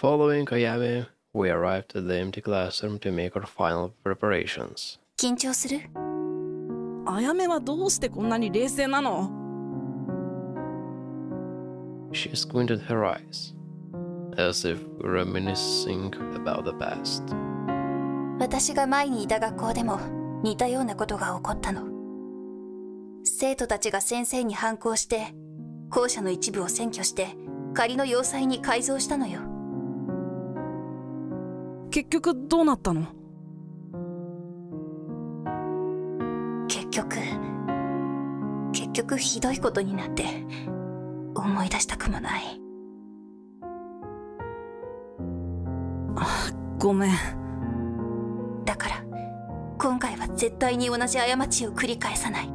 Following Ayami, we arrived at the empty classroom to make our final preparations. 緊張するあやめはどうしてこんなに冷静なの She squinted her eyes, as if reminiscing about the past. 私が前にいた学校でも似たようなことが起こったの生徒たちが先生に反抗して校舎の一部を占拠して仮の要塞に改造したのよ結局どうなったの？結局結局ひどいことになって思い出したくもない。ごめん。だから今回は絶対に同じ過ちを繰り返さない。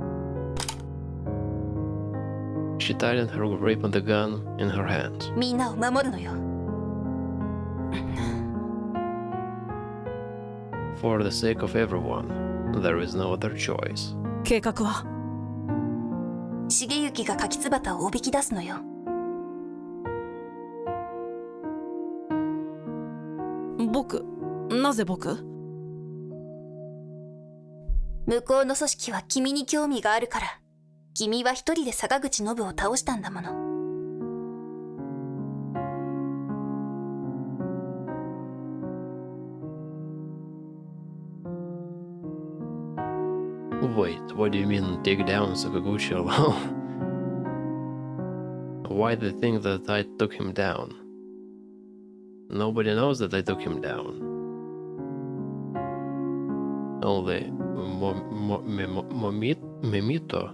She tightened her grip on the gun in her hand. みんなを守るのよ For the sake of everyone, there is no other choice. 計画は？重幸が柿椿をおびき出すのよ。僕なぜ僕？向こうの組織は君に興味があるから。君は一人で坂口信を倒したんだもの Wait, what do you mean take down Sakaguchi alone? Why they think that I took him down? Nobody knows that I took him down. Only Mo, Mo, Memo- Momit, Memito,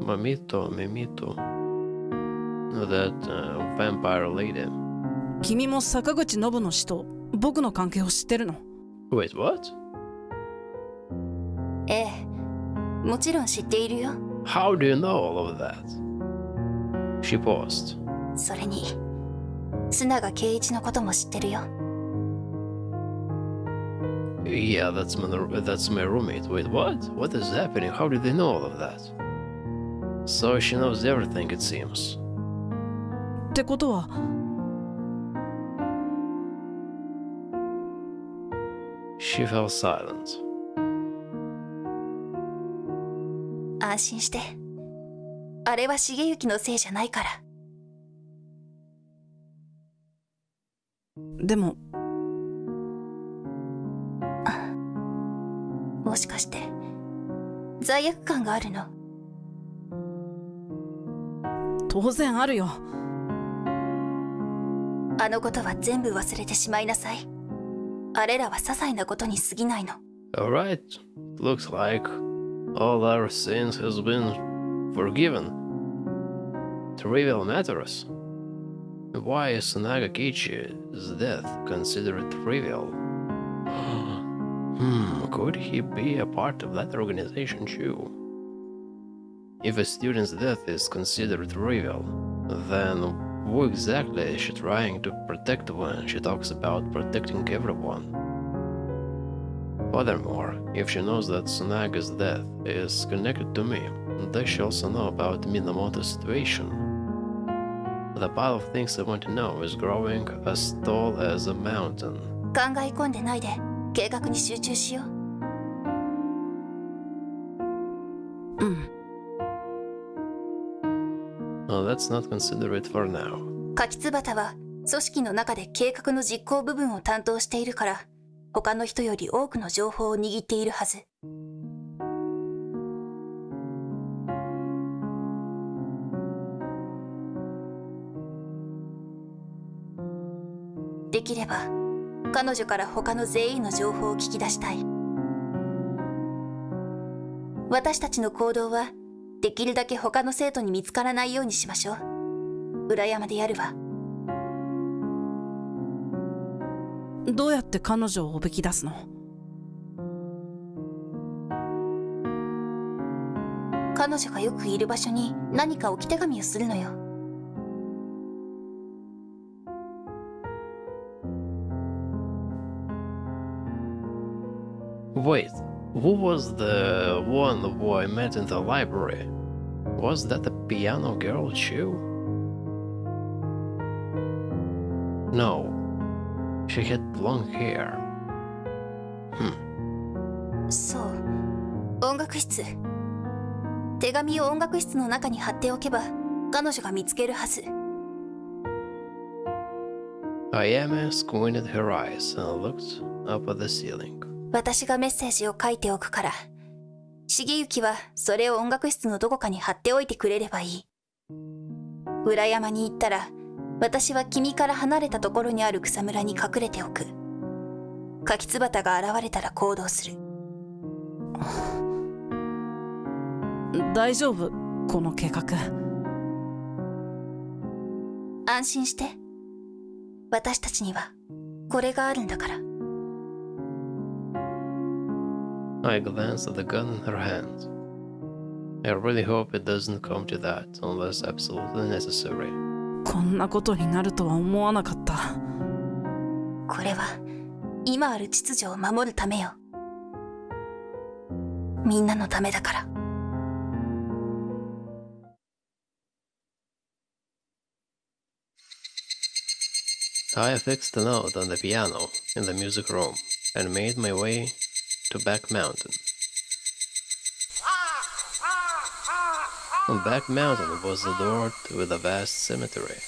Momito, Memito, that uh, vampire lady. 君も坂口信の死と僕の関係を知ってるの Wait, what? ええもちろん知っているよ How do you know all of that? She paused. それに須永圭一のことも知ってるよ Yeah, that's my that's my roommate. Wait, what? What is happening? How did they know all of that? So she knows everything, it seems. ってことは She fell silent. 安心して。あれは重幸のせいじゃないから。でも。もしかして。罪悪感があるの？当然あるよ。あのことは全部忘れてしまいなさい。あれらは些細なことに過ぎないの。Alright, looks like all our sins has been forgiven. Trivial matters. Why is Nagakichi's death considered trivial? hmm, could he be a part of that organization too? If a student's death is considered trivial, then who exactly is she trying to protect when she talks about protecting everyone? Furthermore, if she knows that Tsunaga's death is connected to me, does she also know about Minamoto's situation? The pile of things I want to know is growing as tall as a mountain. 考え込んでないで計画に集中しよううん Well, let's not consider it for now. 柿椿は組織の中で計画の実行部分を担当しているから 他の人より多くの情報を握っているはず。できれば彼女から他の全員の情報を聞き出したい。私たちの行動はできるだけ他の生徒に見つからないようにしましょう。裏山でやるわ。どうやって彼女をおびき出すの彼女がよくいる場所に何か置き手紙をするのよ Wait, who was the one who I met in the library? Was that the piano girl too? No, She had long hair. Hmm. そう音楽室手紙を音楽室の中に貼っておけば彼女が見つけるはず Ayame squinted her eyes and looked up at the ceiling. 私がメッセージを書いておくから重幸はそれを音楽室のどこかに貼っておいてくれればいい裏山に行ったら私は君から離れたところにある草むらに隠れておく柿つばたが現れたら行動する大丈夫この計画安心して私たちにはこれがあるんだから I glanced at the gun in her hand. I really hope it doesn't come to that unless absolutely necessary. こんなことになるとは思わなかったこれは今ある秩序を守るためよみんなのためだから I fixed the note on the piano in the music room and made my way to Back Mountain. On Back Mountain was adored with a vast cemetery.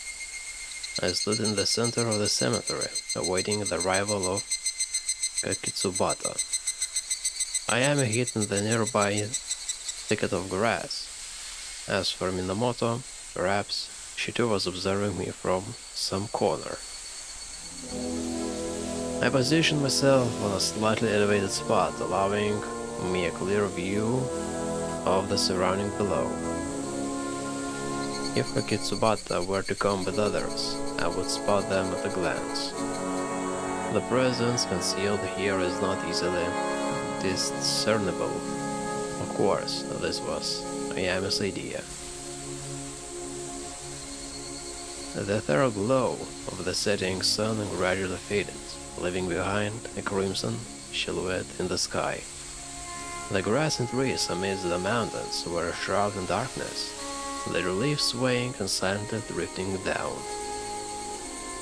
I stood in the center of the cemetery, awaiting the arrival of Kakitsubata. I am hid in the nearby thicket of grass. As for Minamoto, perhaps she too was observing me from some corner. I positioned myself on a slightly elevated spot, allowing me a clear view of the surrounding below. If Kakitsubata were to come with others, I would spot them at a glance. The presence concealed here is not easily discernible. Of course, this was Ayame's idea. The thorough glow of the setting sun gradually faded, leaving behind a crimson silhouette in the sky. The grass and trees amidst the mountains were shrouded in darkness, their leaves swaying and silently drifting down.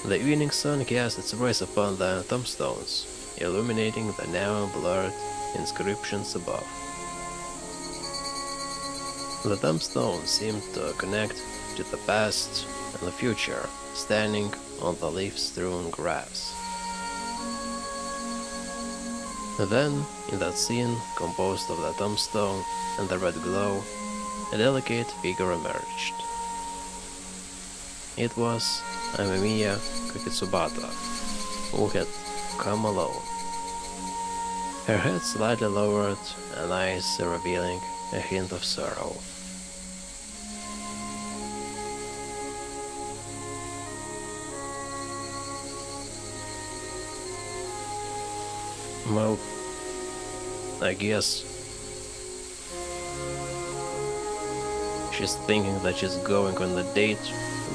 The evening sun cast its rays upon the tombstones, illuminating the now blurred inscriptions above. The tombstones seem to connect to the past and the future, standing on the leaf-strewn grass. Then, in that scene, composed of the tombstone and the red glow, a delicate figure emerged. It was Amamiya Kakitsubata, who had come alone. Her head slightly lowered and eyes revealing a hint of sorrow. Well, I guess she's thinking that she's going on the date,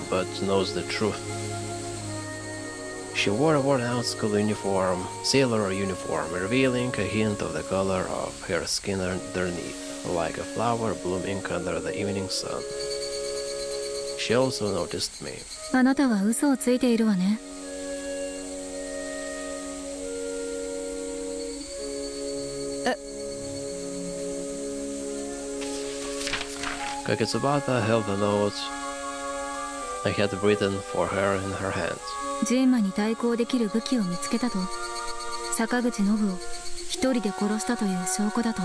but knows the truth. She wore a worn-out school uniform, sailor uniform, revealing a hint of the color of her skin underneath, like a flower blooming under the evening sun. She also noticed me. あなたは嘘をついているわね Kakitsubata held the notes I had written for her in her hand. ジェンマに対抗できる武器を見つけたと坂口信を一人で殺したという証拠だと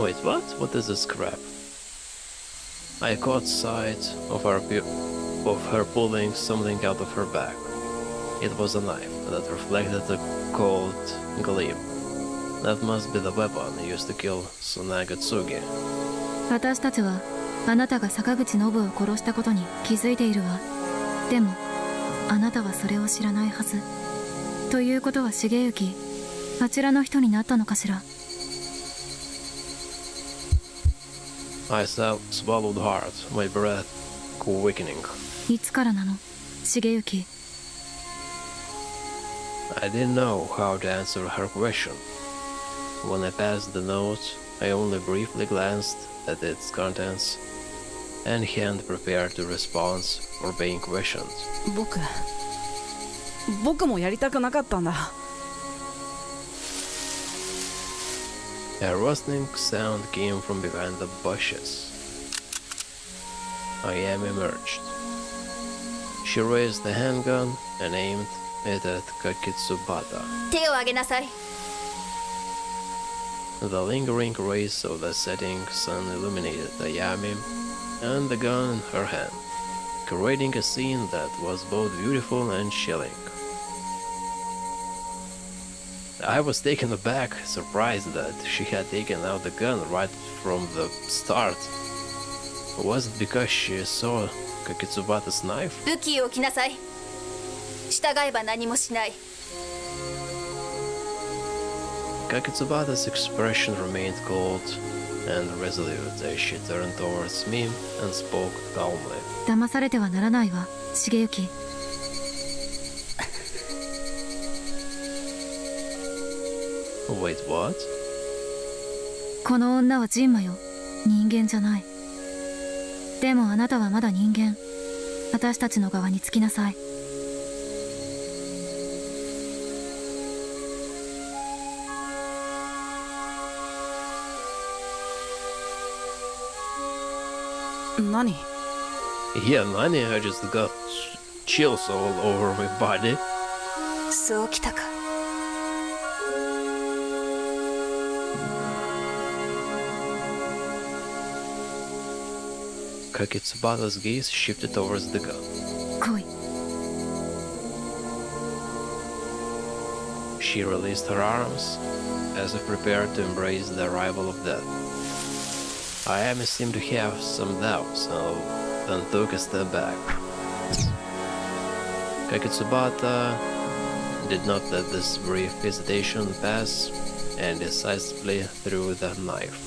Wait, what? What is this crap? I caught sight of her, of her pulling something out of her bag. It was a knife. That reflected the cold gleam. That must be the weapon used to kill Sunagatsugi. 私たちはあなたが坂口信を殺したことに気づいているわでもあなたはそれを知らないはずということは重幸あちらの人になったのかしら I sw- swallowed hard, my breath quickening. いつからなの重幸 I didn't know how to answer her question. When I passed the note I only briefly glanced at its contents and hand prepared to respond or being questioned. 僕僕もやりたくなかったんだ A rustling sound came from behind the bushes. I am emerged. She raised the handgun and aimed Этот, как. The lingering rays of the setting sun illuminated the Yami and the gun in her hand, creating a scene that was both beautiful and chilling. I was taken aback, surprised that she had taken out the gun right from the start. Was it because she saw Kakitsubata's knife? Uki, 従えば何もしない Kakitsubata's expression remained cold and resolute as she turned towards me and spoke calmly. 騙されてはならないわ重行 Wait, what? この女はジンマよ人間じゃないでもあなたはまだ人間私たちの側につきなさい Nani? Yeah, Nani I just got chills all over my body. So kitaka. Kakitsubata's gaze shifted towards the gun. Koi. She released her arms as if prepared to embrace the arrival of death. Ayami seemed to have some doubts, so then took a step back. Kakitsubata did not let this brief hesitation pass and decisively threw the knife.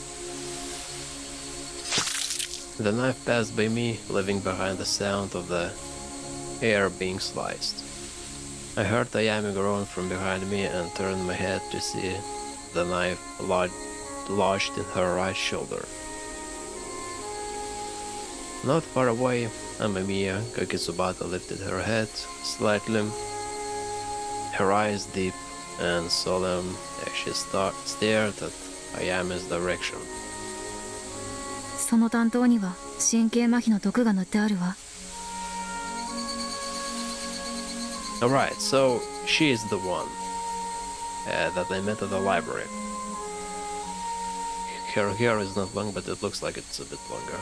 The knife passed by me, leaving behind the sound of the air being sliced. I heard Ayami groan from behind me and turned my head to see the knife lodged in her right shoulder. Not far away, Amamiya Kakitsubata lifted her head slightly, her eyes deep and solemn as she sta- stared at Ayami's direction. その担当には神経麻痺の毒が塗ってあるわ Alright, so she is the one uh, that I met at the library. Her hair is not long, but it looks like it's a bit longer.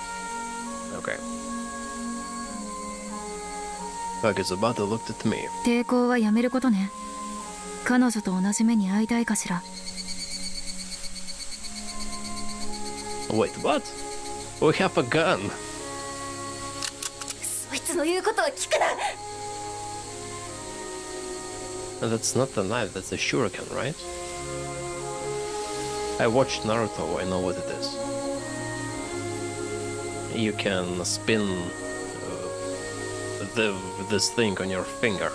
Okay. Kakitsubata looked at me. 抵抗はやめることね彼女と同じ目に遭いたいかしら Wait, what? We have a gun. そいつの言うことを聞くな That's not a knife, that's a shuriken, right? I watched Naruto, I know what it is. You can spin uh, the, this thing on your finger.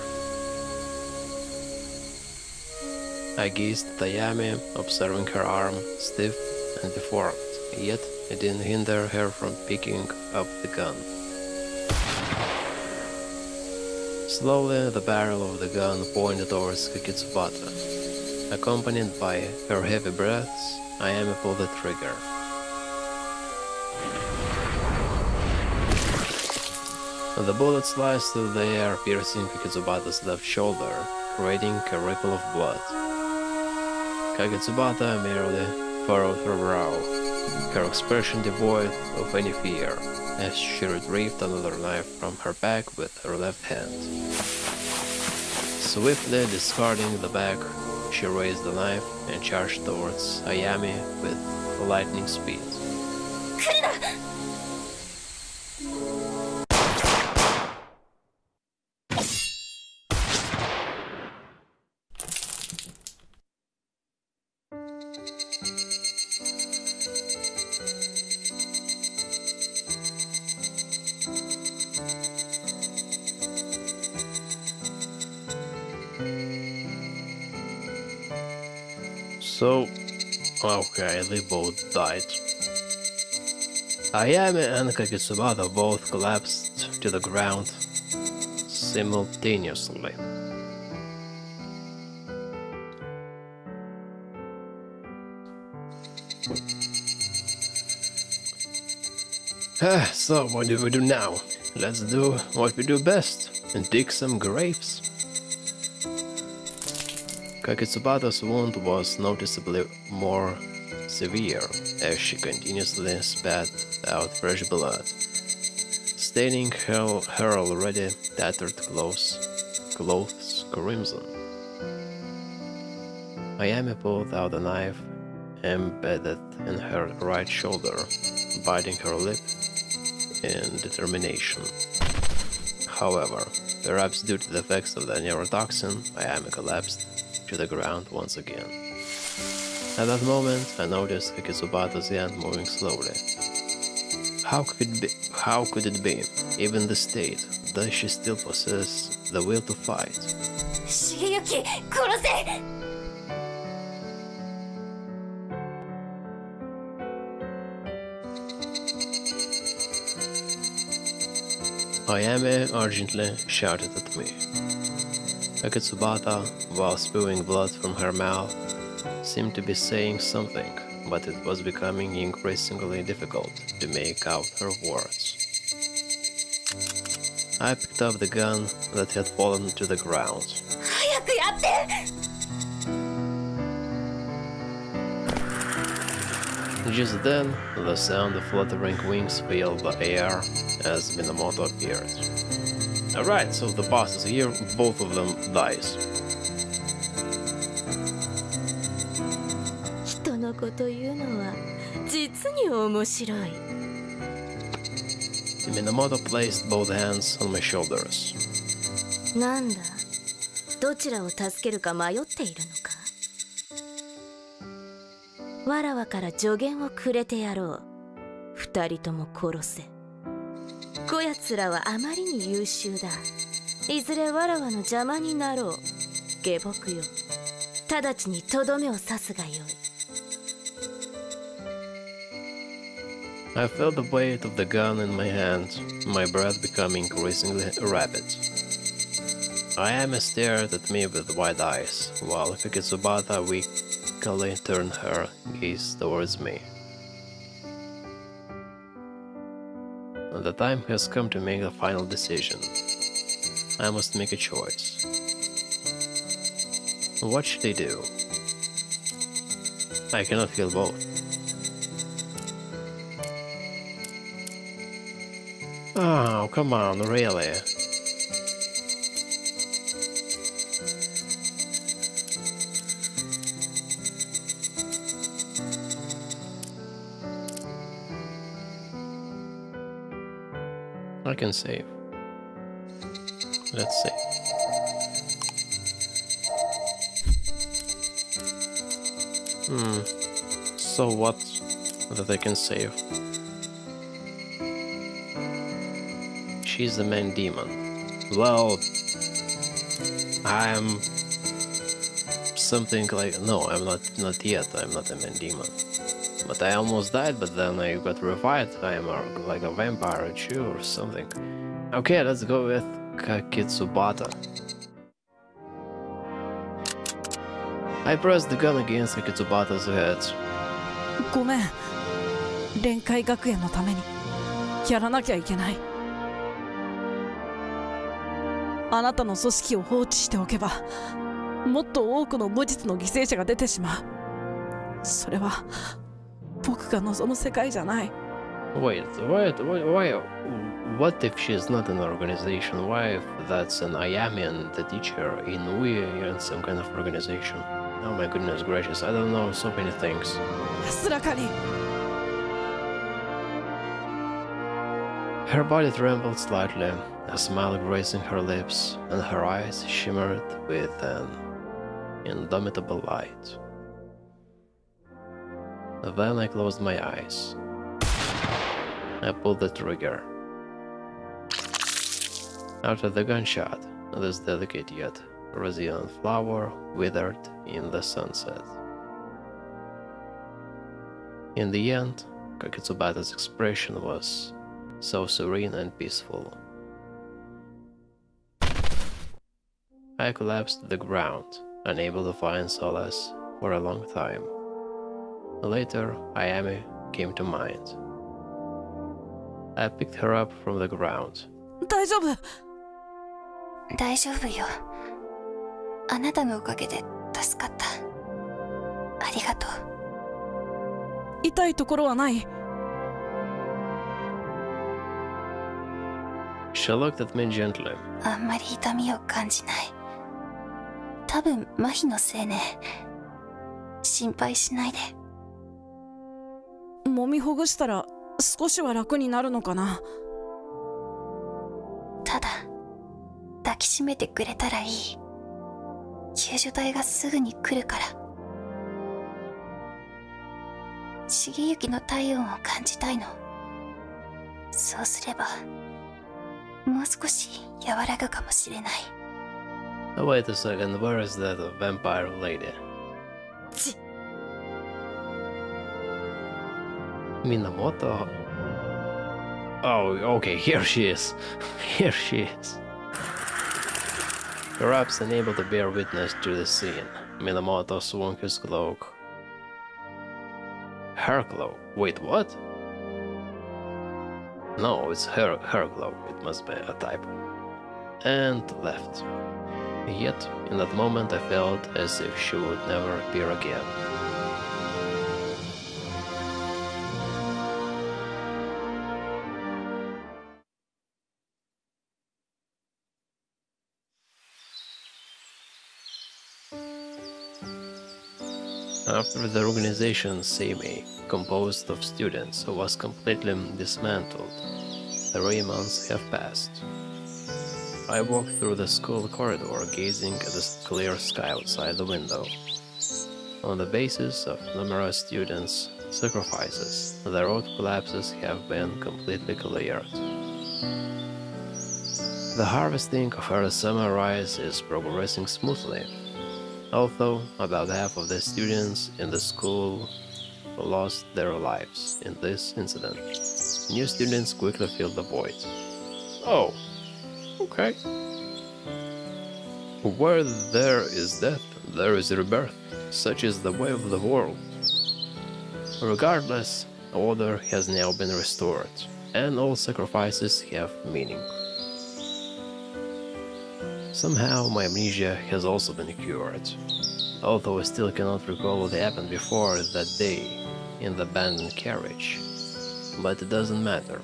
I gazed at Ayami, observing her arm, stiff and deformed, yet it didn't hinder her from picking up the gun. Slowly, the barrel of the gun pointed towards Kakitsubata. Accompanied by her heavy breaths, Ayami pulled the trigger. The bullet sliced through the air, piercing Kakitsubata's left shoulder, creating a ripple of blood. Kakitsubata merely furrowed her brow, her expression devoid of any fear, as she retrieved another knife from her bag with her left hand. Swiftly discarding the bag, she raised the knife and charged towards Ayami with lightning speed. So, Okay, they both died. Ayame and Kakitsubata both collapsed to the ground simultaneously. So what do we do now? Let's do what we do best and dig some graves. Kakitsubata's wound was noticeably more severe as she continuously spat out fresh blood, staining her, her already tattered clothes, clothes crimson. Ayame pulled out a knife embedded in her right shoulder, biting her lip in determination. However, perhaps due to the effects of the neurotoxin, Ayame collapsed to the ground once again. At that moment, I noticed Kakitsubata's hand moving slowly. How could it be? How could it be? Even the state, does she still possess the will to fight? Shigeyuki, kill Ayame eh, urgently shouted at me. Kakitsubata, while spewing blood from her mouth, seemed to be saying something, but it was becoming increasingly difficult to make out her words. I picked up the gun that had fallen to the ground. Just then, the sound of fluttering wings filled the air as Minamoto appeared. Alright, so the boss is here, both of them dies. 人のこと言うのは実に面白い Minamoto placed both hands on my shoulders. なんだどちらを助けるか迷っているのかわらわから助言をくれてやろう二人とも殺せこやつらはあまりに優秀だいずれわらわの邪魔になろう下僕よ直ちにとどめを刺すがよい I felt the weight of the gun in my hands, my breath becoming increasingly rapid. Ayame stared at me with wide eyes, while Kakitsubata weakly turned her gaze towards me. The time has come to make the final decision. I must make a choice. What should I do? I cannot feel both. Oh, come on, really? Can save. Let's save. Hmm. So what that I can save? She's the main demon. Well, I'm something like no, I'm not not yet. I'm not a main demon. But I almost died, but then I got revived. I am a, like a vampire too or something. Okay, let's go with Kakitsubata. I pressed the gun against Kakitsubata's head. ごめん連海学園のためにやらなきゃいけないあなたの組織を放置しておけばもっと多くの無実の犠牲者が出てしまうそれは僕が望む世界じゃない Wait, wait, wait, why? What if she's not an organization? Why if that's an Ayami and the teacher in we in some kind of organization? Oh my goodness gracious, I don't know so many things. 安らかに Her body trembled slightly, a smile gracing her lips, and her eyes shimmered with an indomitable light. Then I closed my eyes. I pulled the trigger. After the gunshot, this delicate yet resilient flower withered in the sunset. In the end, Kakitsubata's expression was so serene and peaceful. I collapsed to the ground, unable to find solace for a long time. Later, Ayami came to mind. I picked her up from the ground. 大丈夫大丈夫よあなたのおかげで助かったありがとう痛いところはない She looked at me gently. あんまり痛みを感じない多分麻痺のせいね心配しないで 揉みほぐしたら少しは楽になるのかな。ただ抱きしめてくれたらいい。救助隊がすぐに来るから。重行の体温を感じたいの。そうすればもう少し和らぐかもしれない。Oh, wait a second, where is that vampire lady? Minamoto? Oh, okay, here she is. Here she is. Perhaps unable to bear witness to the scene, Minamoto swung his cloak. Her cloak? Wait, what? No, it's her, her cloak. It must be a typo. And left. Yet, in that moment, I felt as if she would never appear again. The organization Seimei, composed of students, was completely dismantled, three months have passed. I walk through the school corridor, gazing at the clear sky outside the window. On the basis of numerous students' sacrifices, the road collapses have been completely cleared. The harvesting of early summer rice is progressing smoothly, although about half of the students in the school lost their lives in this incident. New students quickly filled the void. Oh, okay. Where there is death, there is rebirth. Such is the way of the world. Regardless, order has now been restored, and all sacrifices have meaning. Somehow my amnesia has also been cured, although I still cannot recall what happened before that day in the abandoned carriage. But it doesn't matter.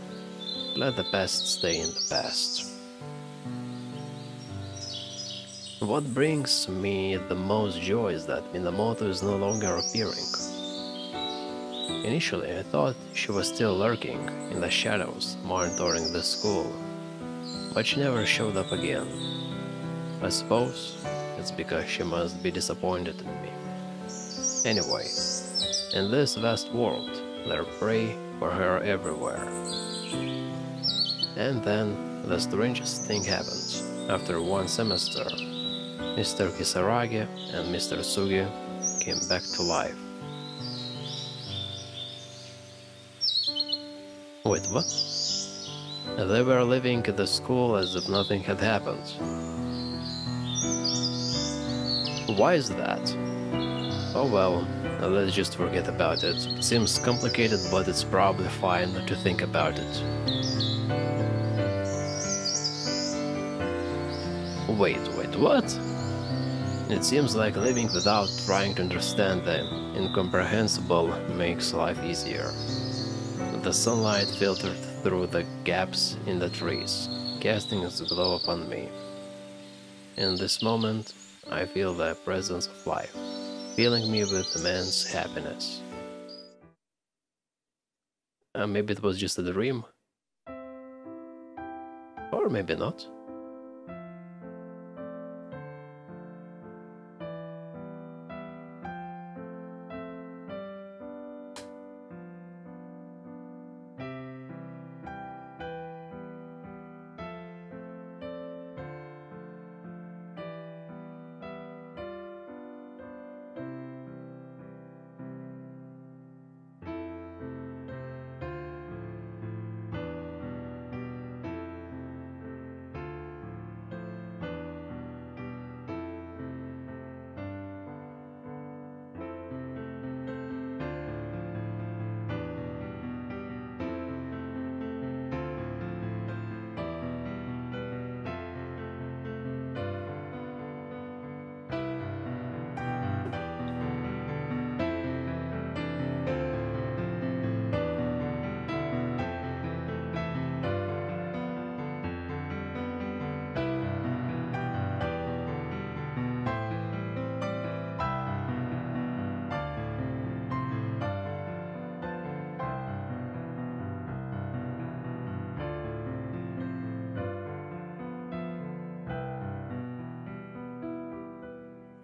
Let the past stay in the past. What brings me the most joy is that Minamoto is no longer appearing. Initially, I thought she was still lurking in the shadows, monitoring the school, but she never showed up again. I suppose it's because she must be disappointed in me. Anyway, in this vast world, there prey for her everywhere. And then the strangest thing happened. After one semester, Mr. Kisaragi and Mr. Sugi came back to life. Wait, what? They were leaving the school as if nothing had happened. Why is that? Oh well, let's just forget about it. Seems complicated, but it's probably fine to think about it. Wait, wait, what? It seems like living without trying to understand the incomprehensible makes life easier. The sunlight filtered through the gaps in the trees, casting its glow upon me. In this moment, I feel the presence of life, filling me with immense happiness. Uh, maybe it was just a dream. Or maybe not.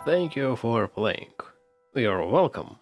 Thank you for playing. You're welcome.